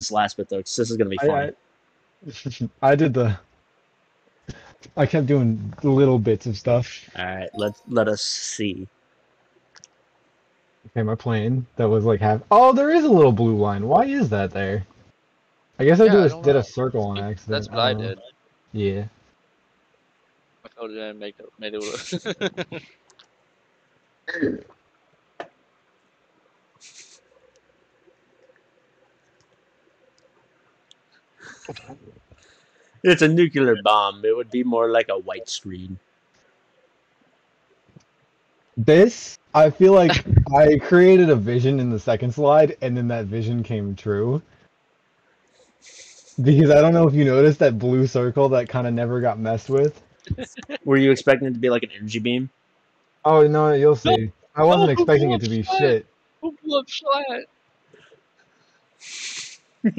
this last bit though, because this is gonna be fun. I, I did the. I kept doing little bits of stuff. All right, let let us see. Okay, my plane that was like half. Oh, there is a little blue line. Why is that there? I guess I Yeah, I just don't did know. a circle on accident. That's what I don't know. did. Yeah. I coded it and make it, made it. It's a nuclear bomb. It would be more like a white screen. This, I feel like I created a vision in the second slide, and then that vision came true. Because I don't know if you noticed that blue circle that kind of never got messed with. Were you expecting it to be like an energy beam? Oh no, you'll see. I wasn't no, expecting it to be shit. Who blew up Schlatt? Who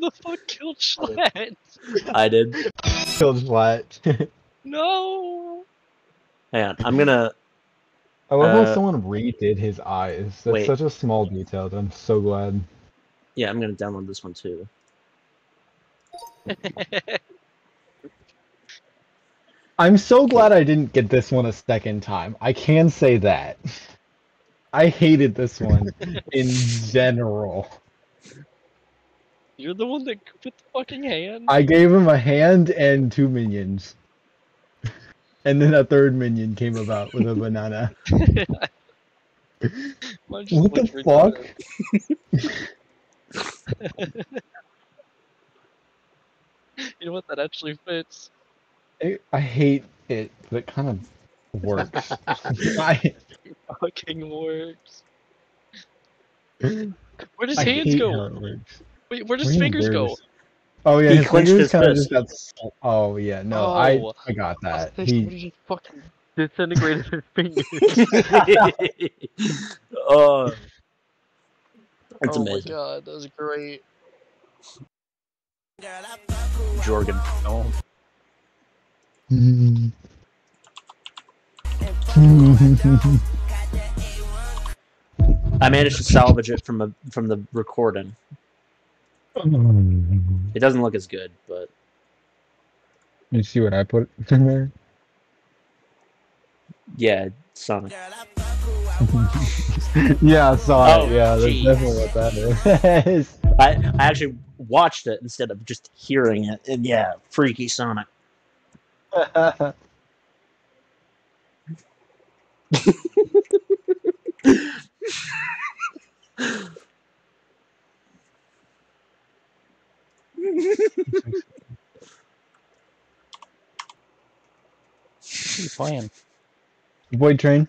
the fuck killed Schlatt? I did. Killed flat. No. Hang on, I'm gonna. I love Uh, how someone redid his eyes. That's wait. such a small detail. I'm so glad. Yeah, I'm gonna download this one too. I'm so glad I didn't get this one a second time. I can say that. I hated this one in general. You're the one that put the fucking hand. I gave him a hand and two minions. And then a third minion came about with a banana. What the fuck? you know what? That actually fits. I, I hate it, but it kind of works. I, Fucking works. Where does I hands go? How it works. Wait, where does What do you mean fingers go? Oh yeah, He his fingers his kind of just got. Oh yeah, no, I Oh. I got that. He He just fucking disintegrated his fingers. Uh, oh, it's oh my god, that was great. Jorgen. Oh. I managed to salvage it from a from the recording. Hmm. It doesn't look as good, but you see what I put in there? yeah, Sonic. yeah, I saw Oh, it. Yeah, that's jeez. definitely what that is. I I actually watched it instead of just hearing it, and yeah, freaky Sonic. you playing? Boy train.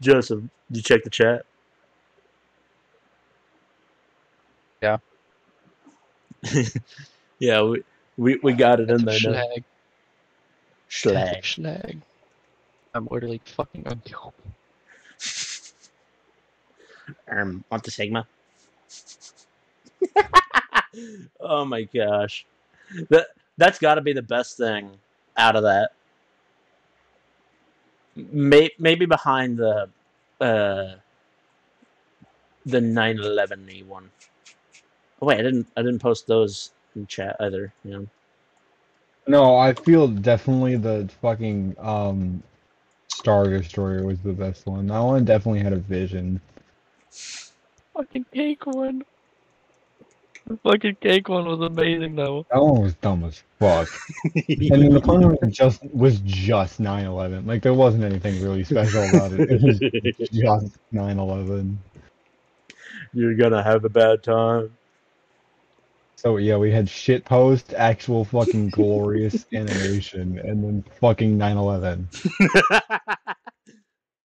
Joseph, did you check the chat? Yeah. yeah, we, we we got it in there now. Schlag. Schlag. Schlag. I'm literally fucking unkill. Um, want the Sigma? Oh my gosh, that that's got to be the best thing out of that. May, maybe behind the uh the 911 one. Oh, wait, I didn't I didn't post those in chat either. You know. No, I feel definitely the fucking um Star Destroyer was the best one. That one definitely had a vision. Fucking cake one. The fucking cake one was amazing though. That one was dumb as fuck. And then the fun one was just was just 9/11. Like there wasn't anything really special about it. It was just 9/11. You're gonna have a bad time. So yeah, we had shit post, actual fucking glorious animation, and then fucking 9/11.